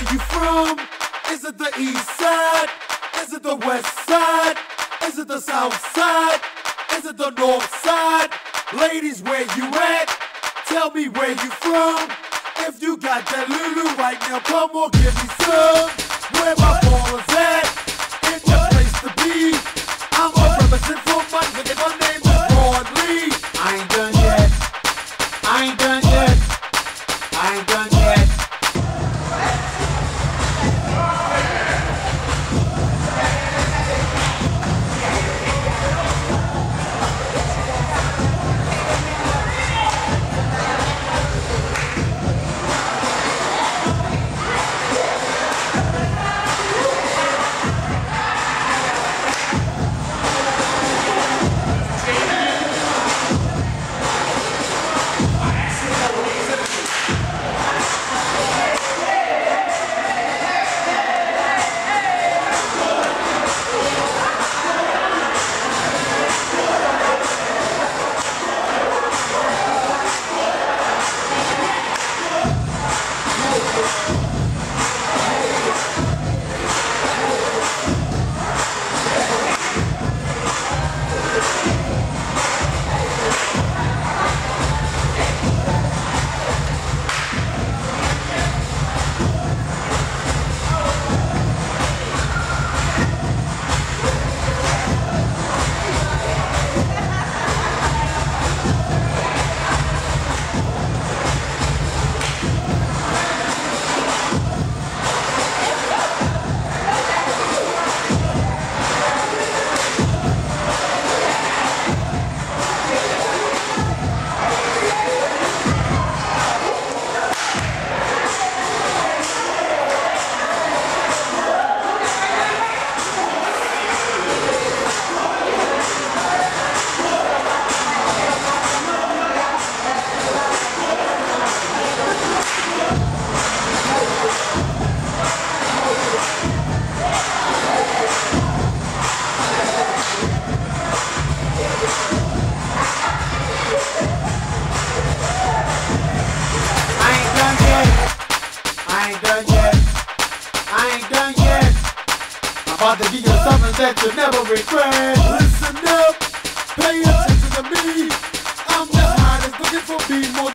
where you from? Is it the east side? Is it the west side? Is it the south side? Is it the north side? Ladies, where you at? Tell me where you from. If you got that Lulu right now, come on, give me some. Where my ballers at? It's your place to be. About to give you something that you'll never regret. Listen up, pay attention to me. I'm the hottest looking for me more